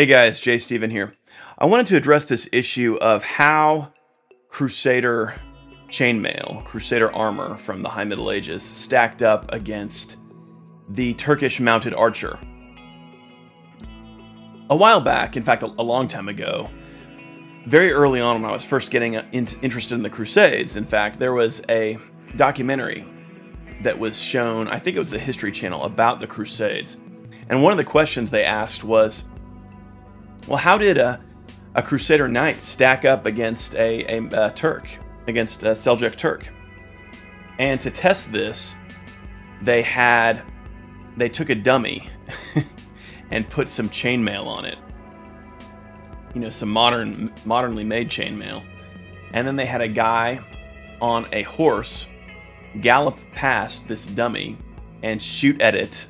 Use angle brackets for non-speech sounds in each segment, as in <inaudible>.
Hey guys, J Stephen here. I wanted to address this issue of how Crusader chainmail, Crusader armor from the High Middle Ages stacked up against the Turkish mounted archer. A while back, in fact, a, long time ago, very early on when I was first getting uh, in, interested in the Crusades, in fact, there was a documentary that was shown, I think it was the History Channel, about the Crusades. And one of the questions they asked was, well, how did a, a Crusader knight stack up against a, a, a Turk, against a Seljuk Turk? And to test this, they had, they took a dummy <laughs> and put some chainmail on it. You know, some modern, modernly made chainmail. And then they had a guy on a horse gallop past this dummy and shoot at it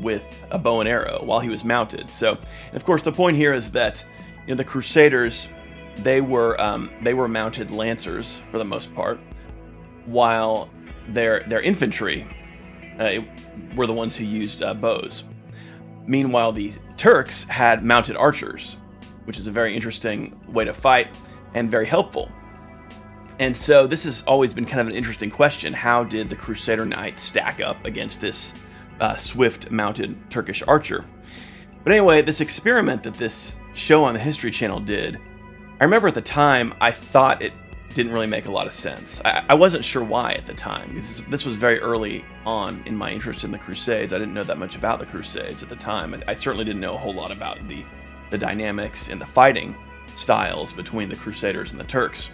with a bow and arrow while he was mounted. So, of course, the point here is that you know the Crusaders they were um, they were mounted lancers for the most part, while their their infantry uh, were the ones who used uh, bows. Meanwhile, the Turks had mounted archers, which is a very interesting way to fight and very helpful. And so this has always been kind of an interesting question. How did the Crusader Knight stack up against this uh, swift mounted Turkish archer? But anyway, this experiment that this show on the History Channel did, I remember at the time I thought it didn't really make a lot of sense. I, I wasn't sure why at the time. This, this was very early on in my interest in the Crusades. I didn't know that much about the Crusades at the time. I, I certainly didn't know a whole lot about the, the dynamics and the fighting styles between the Crusaders and the Turks.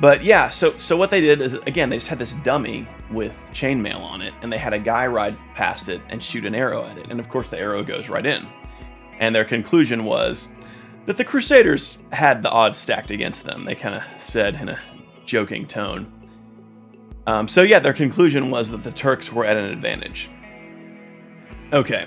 But yeah, so so what they did is again they just had this dummy with chainmail on it, and they had a guy ride past it and shoot an arrow at it, and of course the arrow goes right in. And their conclusion was that the Crusaders had the odds stacked against them. They kind of said in a joking tone. Um, so yeah, their conclusion was that the Turks were at an advantage. Okay,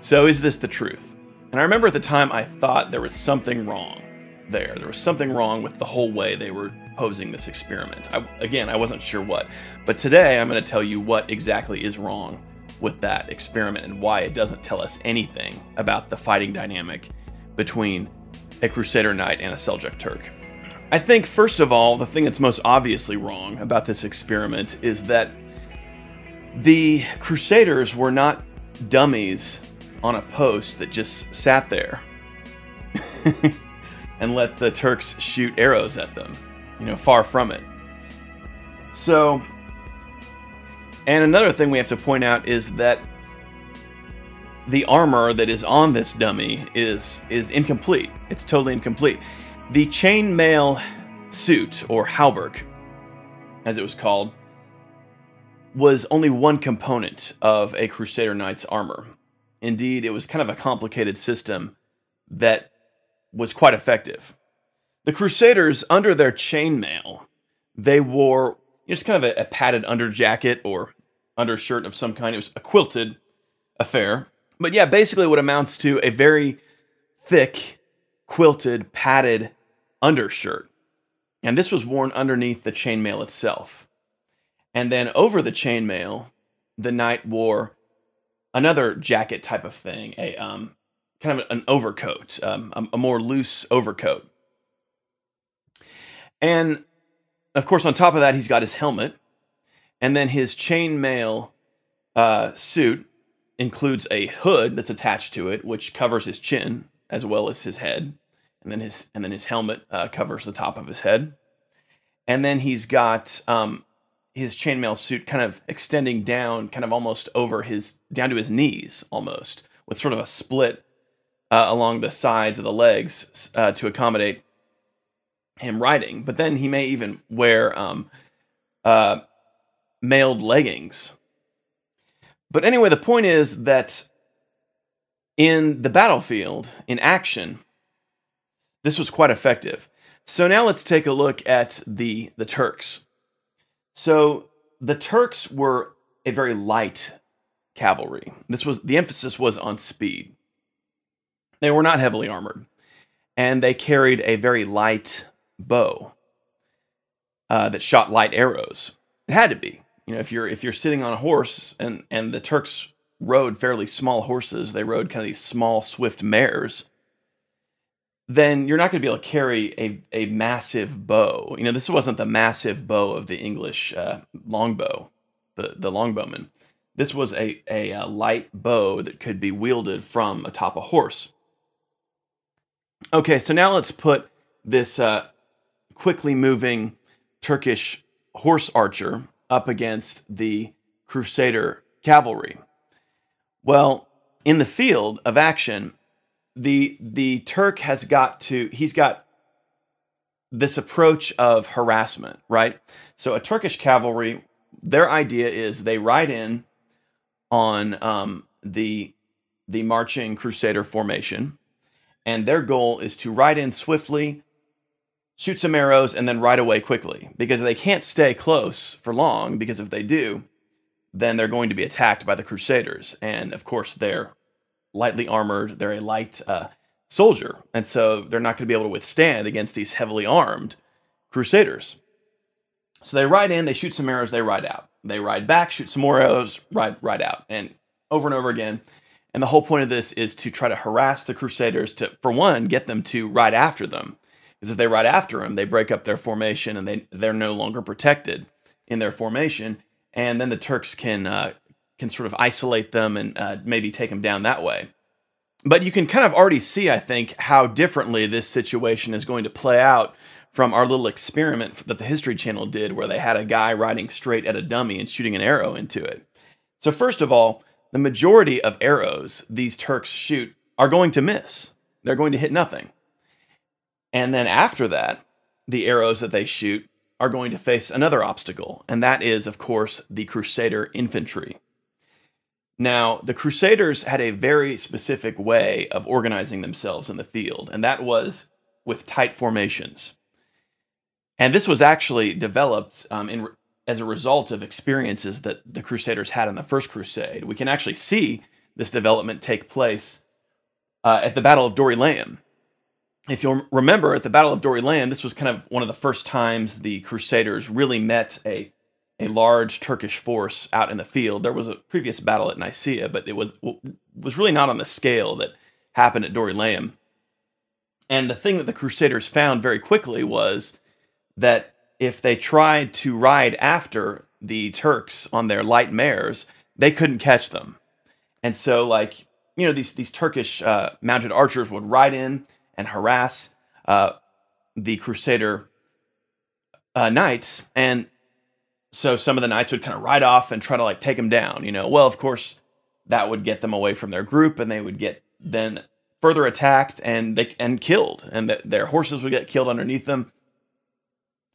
so is this the truth? And I remember at the time I thought there was something wrong there. There was something wrong with the whole way they were posing this experiment. I, again, I wasn't sure what. But today I'm going to tell you what exactly is wrong with that experiment and why it doesn't tell us anything about the fighting dynamic between a Crusader Knight and a Seljuk Turk. I think, first of all, the thing that's most obviously wrong about this experiment is that the Crusaders were not dummies on a post that just sat there <laughs> and let the Turks shoot arrows at them you know, far from it. So, and another thing we have to point out is that the armor that is on this dummy is is incomplete. It's totally incomplete. The chainmail suit or hauberk, as it was called, was only one component of a Crusader Knight's armor. Indeed, it was kind of a complicated system that was quite effective. The Crusaders, under their chainmail, they wore just kind of a, a padded underjacket or undershirt of some kind. It was a quilted affair. But yeah, basically what amounts to a very thick, quilted, padded undershirt. And this was worn underneath the chainmail itself. And then over the chainmail, the knight wore another jacket type of thing, a um, kind of an overcoat, um, a, a more loose overcoat. And of course, on top of that, he's got his helmet. And then his chainmail uh, suit includes a hood that's attached to it, which covers his chin as well as his head. And then his and then his helmet uh, covers the top of his head. And then he's got um, his chainmail suit kind of extending down, kind of almost over his down to his knees, almost with sort of a split uh, along the sides of the legs uh, to accommodate him riding, but then he may even wear um, uh, mailed leggings. But anyway, the point is that in the battlefield, in action, this was quite effective. So now let's take a look at the the Turks. So the Turks were a very light cavalry. This was the emphasis was on speed. They were not heavily armored, and they carried a very light bow uh, that shot light arrows. It had to be. You know, if you're if you're sitting on a horse and and the Turks rode fairly small horses, they rode kind of these small, swift mares, then you're not going to be able to carry a, a massive bow. You know, this wasn't the massive bow of the English uh, longbow, the, the longbowman. This was a, a, a light bow that could be wielded from atop a horse. Okay, so now let's put this uh, quickly moving Turkish horse archer up against the Crusader cavalry. Well, in the field of action, the the Turk has got to he's got this approach of harassment, right? So a Turkish cavalry, their idea is they ride in on um, the the marching Crusader formation, and their goal is to ride in swiftly, shoot some arrows, and then ride away quickly because they can't stay close for long. Because if they do, then they're going to be attacked by the Crusaders, and of course they're lightly armored. They're a light uh, soldier, and so they're not going to be able to withstand against these heavily armed Crusaders. So they ride in, they shoot some arrows, they ride out. They ride back, shoot some more arrows, ride ride out, and over and over again. And the whole point of this is to try to harass the Crusaders to, for one, get them to ride after them. Because if they ride after them, they break up their formation and they they're no longer protected in their formation, and then the Turks can uh, can sort of isolate them and uh, maybe take them down that way. But you can kind of already see, I think, how differently this situation is going to play out from our little experiment that the History Channel did, where they had a guy riding straight at a dummy and shooting an arrow into it. So, first of all, the majority of arrows these Turks shoot are going to miss. They're going to hit nothing. And then after that, the arrows that they shoot are going to face another obstacle, and that is, of course, the Crusader infantry. Now, the Crusaders had a very specific way of organizing themselves in the field, and that was with tight formations. And this was actually developed um, in, as a result of experiences that the Crusaders had in the First Crusade. We can actually see this development take place uh, at the Battle of Dorylaeum. If you'll remember, at the Battle of Dorylaeum, this was kind of one of the first times the Crusaders really met a a large Turkish force out in the field. There was a previous battle at Nicaea, but it was was really not on the scale that happened at Dorylaeum. And the thing that the Crusaders found very quickly was that if they tried to ride after the Turks on their light mares, they couldn't catch them. And so, like you know, these these Turkish uh, mounted archers would ride in and harass uh, the Crusader uh, knights, and so some of the knights would kind of ride off and try to like take them down, you know. Well, of course, that would get them away from their group and they would get then further attacked and they and killed and th- their horses would get killed underneath them.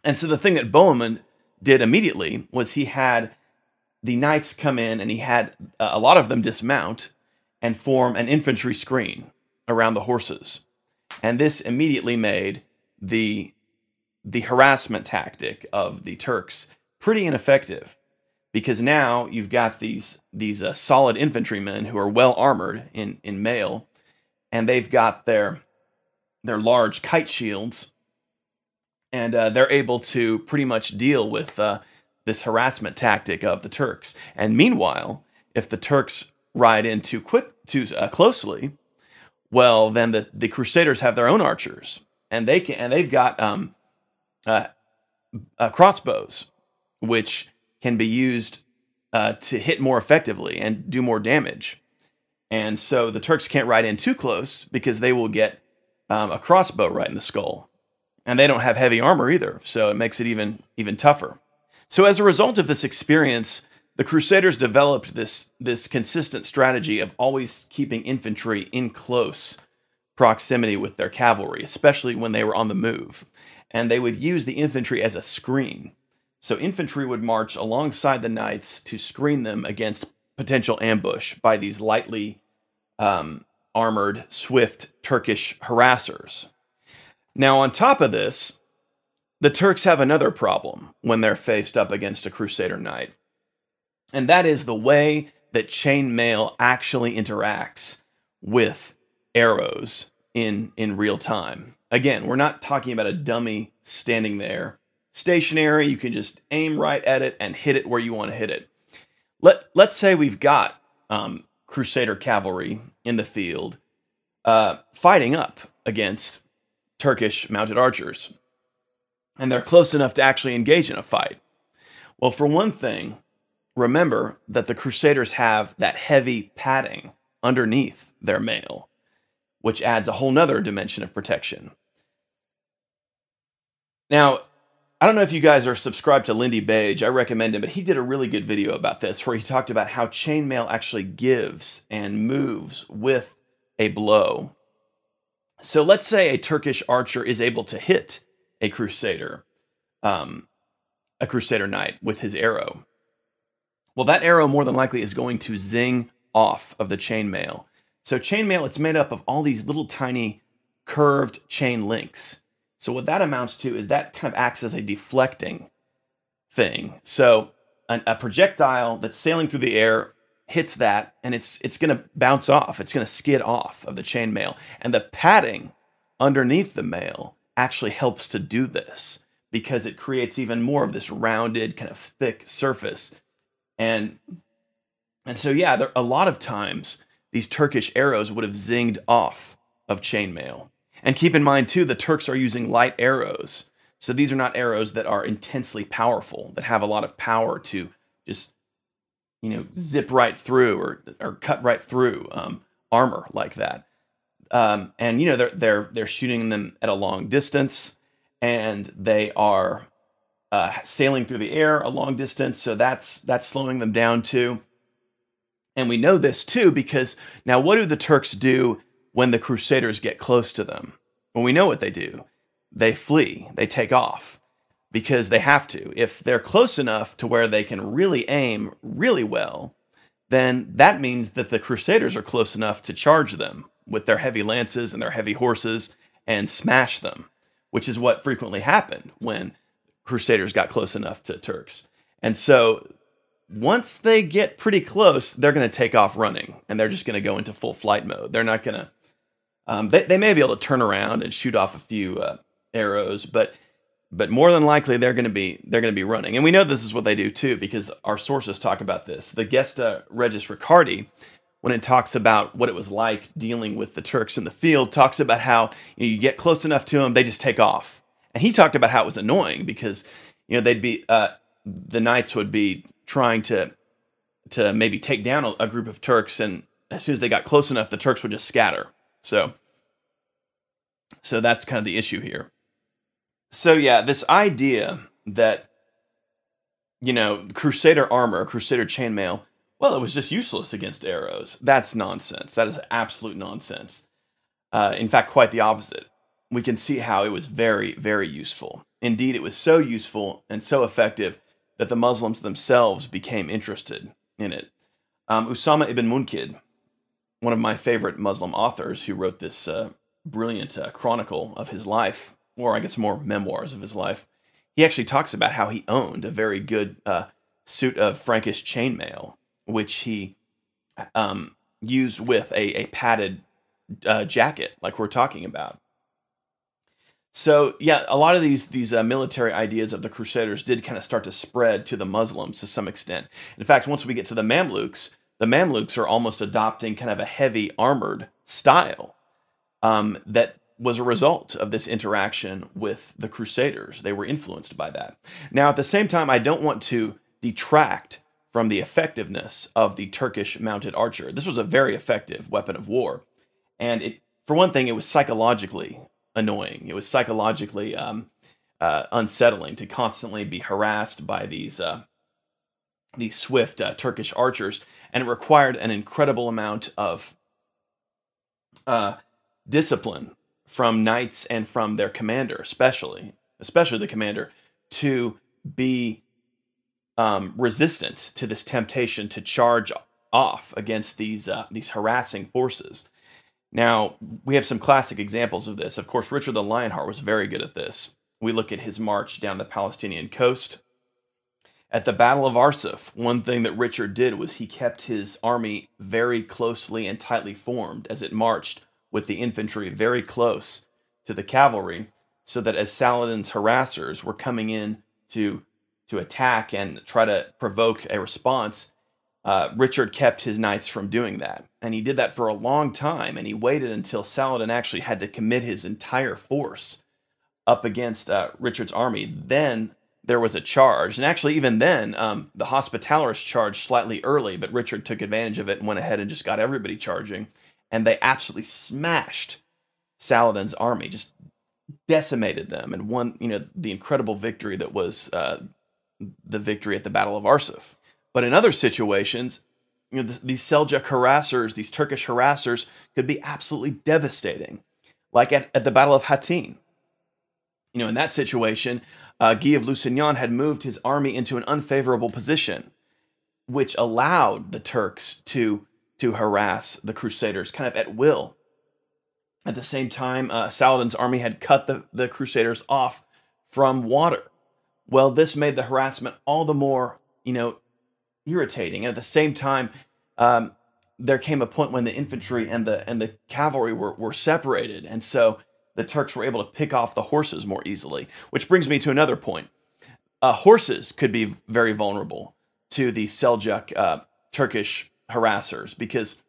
And so the thing that Bohemond did immediately was he had the knights come in and he had uh, a lot of them dismount and form an infantry screen around the horses. And this immediately made the the harassment tactic of the Turks pretty ineffective because now you've got these these uh, solid infantrymen who are well armored in in mail, and they've got their their large kite shields, and uh, they're able to pretty much deal with uh, this harassment tactic of the Turks. And meanwhile, if the Turks ride in too quick too uh, closely, well, then the the Crusaders have their own archers, and they can and they've got um, uh, uh, crossbows which can be used uh, to hit more effectively and do more damage. And so the Turks can't ride in too close because they will get um, a crossbow right in the skull. And they don't have heavy armor either, so it makes it even even tougher. So as a result of this experience, the Crusaders developed this this consistent strategy of always keeping infantry in close proximity with their cavalry, especially when they were on the move. And they would use the infantry as a screen. So infantry would march alongside the knights to screen them against potential ambush by these lightly um, armored, swift Turkish harassers. Now, on top of this, the Turks have another problem when they're faced up against a Crusader knight, and that is the way that chainmail actually interacts with arrows in in real time. Again, we're not talking about a dummy standing there stationary. You can just aim right at it and hit it where you want to hit it. Let let's say we've got um, Crusader cavalry in the field, uh, fighting up against Turkish mounted archers. And they're close enough to actually engage in a fight. Well, for one thing, remember that the Crusaders have that heavy padding underneath their mail, which adds a whole nother dimension of protection. Now, I don't know if you guys are subscribed to Lindybeige. I recommend him, but he did a really good video about this where he talked about how chainmail actually gives and moves with a blow. So let's say a Turkish archer is able to hit a crusader, um, a crusader knight with his arrow. Well, that arrow more than likely is going to zing off of the chainmail. So chainmail, it's made up of all these little tiny curved chain links. So what that amounts to is that kind of acts as a deflecting thing. So an, a projectile that's sailing through the air hits that and it's it's going to bounce off. It's going to skid off of the chainmail. And the padding underneath the mail actually helps to do this because it creates even more of this rounded kind of thick surface. And and so yeah, there a lot of times these Turkish arrows would have zinged off of chainmail. And keep in mind too, the Turks are using light arrows. So these are not arrows that are intensely powerful, that have a lot of power to just you know, zip right through or or cut right through um, armor like that. Um, and you know, they're they're they're shooting them at a long distance, and they are uh, sailing through the air a long distance. So that's that's slowing them down too. And we know this too because now what do the Turks do when the Crusaders get close to them? Well, we know what they do. They flee. They take off because they have to. If they're close enough to where they can really aim really well, then that means that the Crusaders are close enough to charge them with their heavy lances and their heavy horses and smash them, which is what frequently happened when Crusaders got close enough to Turks. And so once they get pretty close, they're going to take off running and they're just going to go into full flight mode. They're not going to, um, they, they may be able to turn around and shoot off a few uh, arrows, but but more than likely they're going to be they're going to be running and we know this is what they do too because our sources talk about this the gesta regis ricardi when it talks about what it was like dealing with the turks in the field talks about how you, know, you get close enough to them they just take off and he talked about how it was annoying because you know they'd be uh, the knights would be trying to to maybe take down a, a group of turks and as soon as they got close enough the turks would just scatter so so that's kind of the issue here so yeah, this idea that you know Crusader armor, Crusader chainmail, well, it was just useless against arrows. That's nonsense. That is absolute nonsense. Uh, in fact, quite the opposite. We can see how it was very, very useful. Indeed, it was so useful and so effective that the Muslims themselves became interested in it. Um, Usama ibn Munqidh, one of my favorite Muslim authors who wrote this uh, brilliant uh, chronicle of his life, or I guess more memoirs of his life, he actually talks about how he owned a very good uh, suit of Frankish chainmail, which he um, used with a, a padded uh, jacket, like we're talking about. So yeah, a lot of these these uh, military ideas of the Crusaders did kind of start to spread to the Muslims to some extent. In fact, once we get to the Mamluks, the Mamluks are almost adopting kind of a heavy armored style um, that was a result of this interaction with the Crusaders. They were influenced by that. Now, at the same time, I don't want to detract from the effectiveness of the Turkish mounted archer. This was a very effective weapon of war. And it, for one thing, it was psychologically annoying. It was psychologically um, uh, unsettling to constantly be harassed by these uh, these swift uh, Turkish archers, and it required an incredible amount of uh, discipline from knights and from their commander, especially, especially the commander, to be um, resistant to this temptation to charge off against these uh, these harassing forces. Now we have some classic examples of this. Of course, Richard the Lionheart was very good at this. We look at his march down the Palestinian coast. At the Battle of Arsuf, one thing that Richard did was he kept his army very closely and tightly formed as it marched with the infantry very close to the cavalry, so that as Saladin's harassers were coming in to to attack and try to provoke a response, uh, Richard kept his knights from doing that. And he did that for a long time, and he waited until Saladin actually had to commit his entire force up against uh, Richard's army. Then there was a charge. And actually, even then, um, the Hospitallers charged slightly early, but Richard took advantage of it and went ahead and just got everybody charging. And they absolutely smashed Saladin's army, just decimated them and won, you know, the incredible victory that was uh, the victory at the Battle of Arsuf. But in other situations, you know, these Seljuk harassers, these Turkish harassers, could be absolutely devastating, like at, at the Battle of Hattin. You know, in that situation, uh, Guy of Lusignan had moved his army into an unfavorable position, which allowed the Turks to to harass the Crusaders kind of at will. At the same time, uh, Saladin's army had cut the, the Crusaders off from water. Well, this made the harassment all the more, you know, irritating. And at the same time, um, there came a point when the infantry and the and the cavalry were, were separated, and so the Turks were able to pick off the horses more easily. Which brings me to another point: uh, horses could be very vulnerable to the Seljuk uh, Turkish harassers because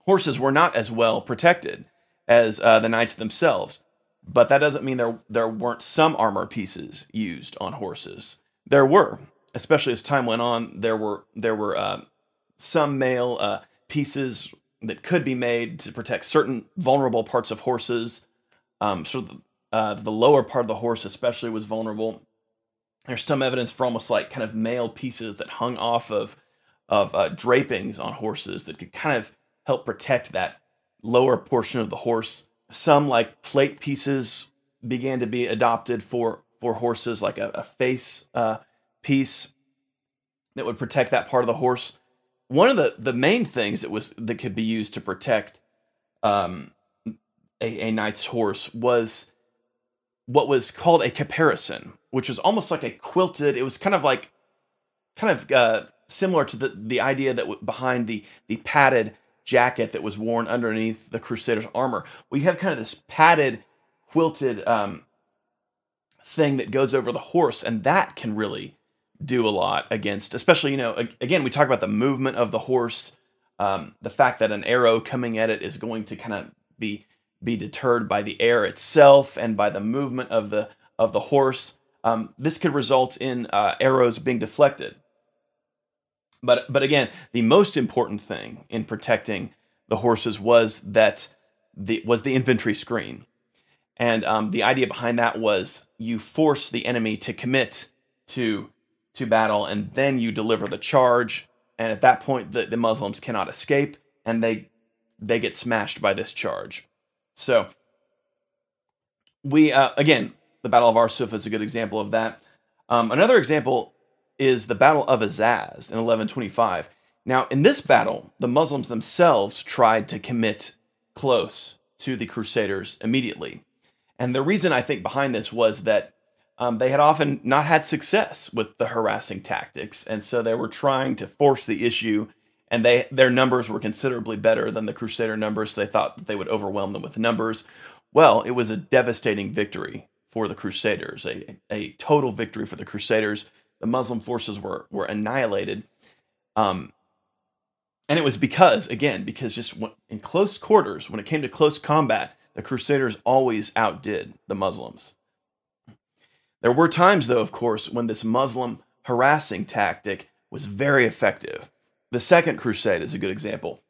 horses were not as well protected as uh, the knights themselves. But that doesn't mean there there weren't some armor pieces used on horses. There were, especially as time went on, there were there were uh, some mail uh, pieces that could be made to protect certain vulnerable parts of horses. Um, so the, uh, the lower part of the horse, especially, was vulnerable. There's some evidence for almost like kind of mail pieces that hung off of of uh, drapings on horses that could kind of help protect that lower portion of the horse. Some like plate pieces began to be adopted for for horses, like a, a face uh, piece that would protect that part of the horse. One of the, the main things that was that could be used to protect um, a, a knight's horse was what was called a caparison, which was almost like a quilted. It was kind of like kind of uh, similar to the the idea that w- behind the the padded jacket that was worn underneath the crusader's armor. We have kind of this padded, quilted um, thing that goes over the horse, and that can really do a lot against, especially, you know, again, we talk about the movement of the horse, um, the fact that an arrow coming at it is going to kind of be be deterred by the air itself and by the movement of the of the horse. Um, this could result in uh, arrows being deflected. But but again, the most important thing in protecting the horses was that the was the infantry screen, and um, the idea behind that was you force the enemy to commit to to battle, and then you deliver the charge. And at that point, the, the Muslims cannot escape, and they they get smashed by this charge. So we uh, again, the Battle of Arsuf is a good example of that. Um, another example is the Battle of Azaz in 1125. Now, in this battle, the Muslims themselves tried to commit close to the Crusaders immediately. And the reason I think behind this was that um, they had often not had success with the harassing tactics, and so they were trying to force the issue. And they their numbers were considerably better than the Crusader numbers, so they thought they would overwhelm them with numbers. Well, it was a devastating victory for the Crusaders, a, a total victory for the Crusaders. The Muslim forces were were annihilated. Um, and it was because, again, because just in close quarters, when it came to close combat, the Crusaders always outdid the Muslims. There were times, though, of course, when this Muslim harassing tactic was very effective. The Second Crusade is a good example.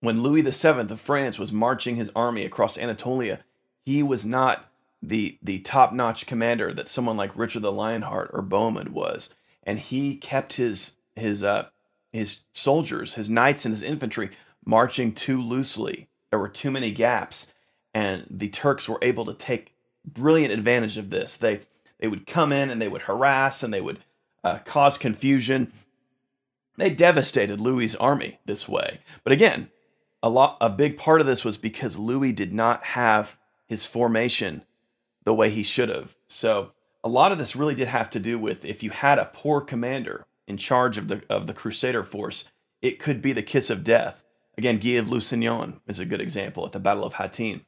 When Louis VII of France was marching his army across Anatolia, he was not the, the top notch commander that someone like Richard the Lionheart or Bohemond was. And he kept his, his, uh, his soldiers, his knights, and his infantry marching too loosely. There were too many gaps, and the Turks were able to take brilliant advantage of this. They they would come in and they would harass and they would uh, cause confusion. They devastated Louis's army this way. But again, a lot a big part of this was because Louis did not have his formation the way he should have. So a lot of this really did have to do with if you had a poor commander in charge of the of the Crusader force, it could be the kiss of death. Again, Guy of Lusignan is a good example at the Battle of Hattin.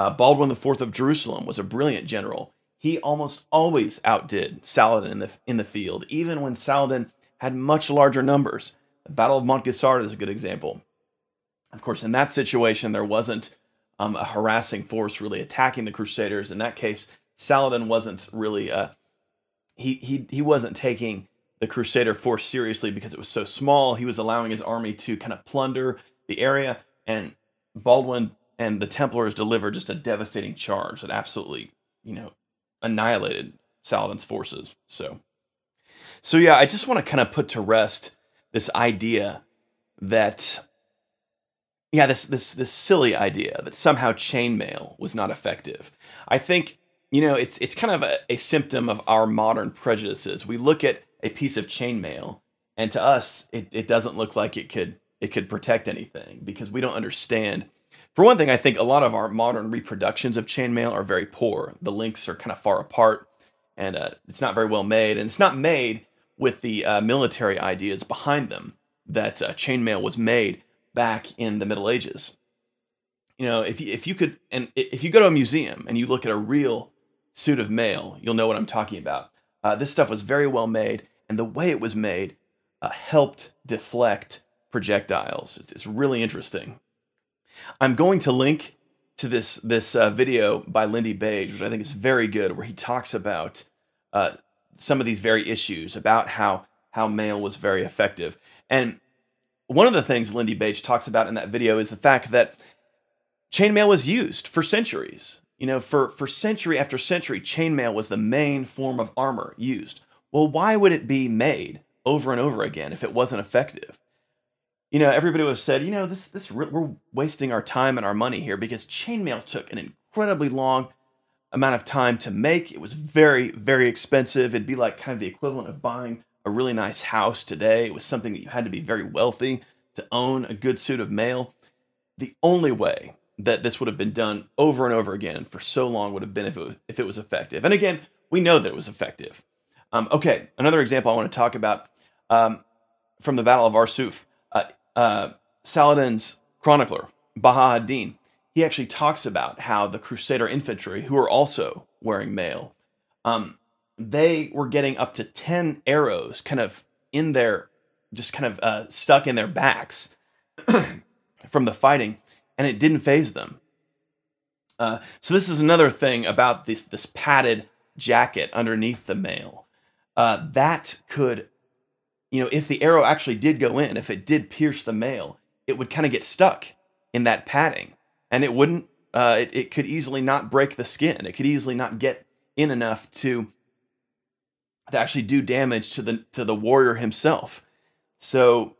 Uh, Baldwin IV of Jerusalem was a brilliant general he almost always outdid Saladin in the in the field, even when Saladin had much larger numbers. The Battle of Montgisard is a good example. Of course, in that situation, there wasn't um, a harassing force really attacking the Crusaders. In that case, Saladin wasn't really uh, he he he wasn't taking the Crusader force seriously because it was so small. He was allowing his army to kind of plunder the area, and Baldwin and the Templars delivered just a devastating charge that absolutely, you know, annihilated Saladin's forces. So, so yeah, I just want to kind of put to rest this idea that, yeah, this this this silly idea that somehow chainmail was not effective. I think you know it's it's kind of a, a symptom of our modern prejudices. We look at a piece of chainmail, and to us, it, it doesn't look like it could it could protect anything because we don't understand. For one thing, I think a lot of our modern reproductions of chainmail are very poor. The links are kind of far apart, and uh, it's not very well made, and it's not made with the uh, military ideas behind them that uh, chainmail was made back in the Middle Ages. You know, if you, if you could, and if you go to a museum and you look at a real suit of mail, you'll know what I'm talking about. Uh, this stuff was very well made, and the way it was made uh, helped deflect projectiles. It's, it's, really interesting. I'm going to link to this this uh, video by Lindybeige, which I think is very good, where he talks about uh, some of these very issues about how how mail was very effective. And one of the things Lindybeige talks about in that video is the fact that chainmail was used for centuries. You know, for, for century after century, chainmail was the main form of armor used. Well, why would it be made over and over again if it wasn't effective? You know, everybody would have said, you know, this this we're wasting our time and our money here because chainmail took an incredibly long amount of time to make. It was very, very expensive. It'd be like kind of the equivalent of buying a really nice house today. It was something that you had to be very wealthy to own a good suit of mail. The only way that this would have been done over and over again for so long would have been if it was, if it was effective. And again, we know that it was effective. Um, okay, another example I want to talk about um, from the Battle of Arsuf. Uh, uh, Saladin's chronicler, Baha ad-Din, he actually talks about how the Crusader infantry, who are also wearing mail, um, they were getting up to 10 arrows kind of in their, just kind of uh, stuck in their backs <clears throat> from the fighting, and it didn't faze them. Uh, so this is another thing about this this padded jacket underneath the mail. Uh, that could, you know, if the arrow actually did go in, if it did pierce the mail, it would kind of get stuck in that padding. And it wouldn't uh, it, it could easily not break the skin. It could easily not get in enough to to actually do damage to the to the warrior himself. So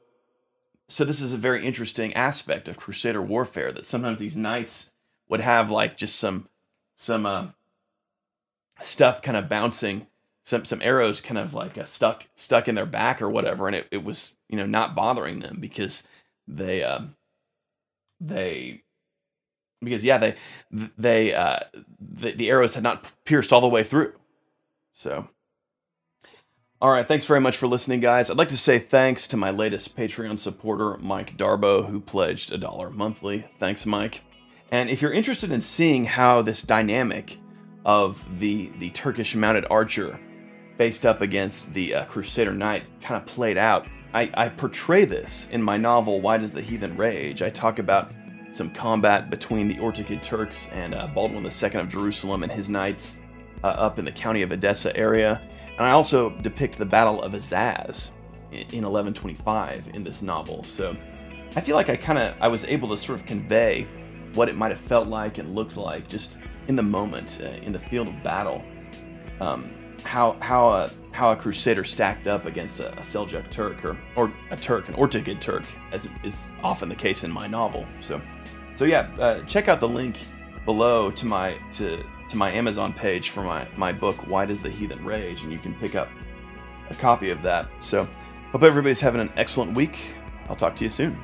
so this is a very interesting aspect of crusader warfare that sometimes these knights would have like just some some uh, stuff kind of bouncing some some arrows kind of like uh, stuck stuck in their back or whatever and it, it was you know not bothering them because they um they because yeah, they they uh, the, the arrows had not pierced all the way through. So, all right, thanks very much for listening, guys. I'd like to say thanks to my latest Patreon supporter, Mike Darbo, who pledged a dollar monthly. Thanks, Mike. And if you're interested in seeing how this dynamic of the the Turkish mounted archer faced up against the uh, Crusader knight kind of played out, I, I portray this in my novel Why Does the Heathen Rage. I talk about some combat between the Artuqid Turks and uh, Baldwin II of Jerusalem and his knights uh, up in the county of Edessa area. And I also depict the Battle of Azaz in 1125 in this novel. So I feel like I kind of I was able to sort of convey what it might have felt like and looked like just in the moment uh, in the field of battle. Um, how how a how a crusader stacked up against a, a Seljuk Turk or or a Turk, an Artuqid Turk, as is often the case in my novel. So. So yeah, uh, check out the link below to my to to my Amazon page for my my book Why Does the Heathen Rage, and you can pick up a copy of that. So hope everybody's having an excellent week. I'll talk to you soon.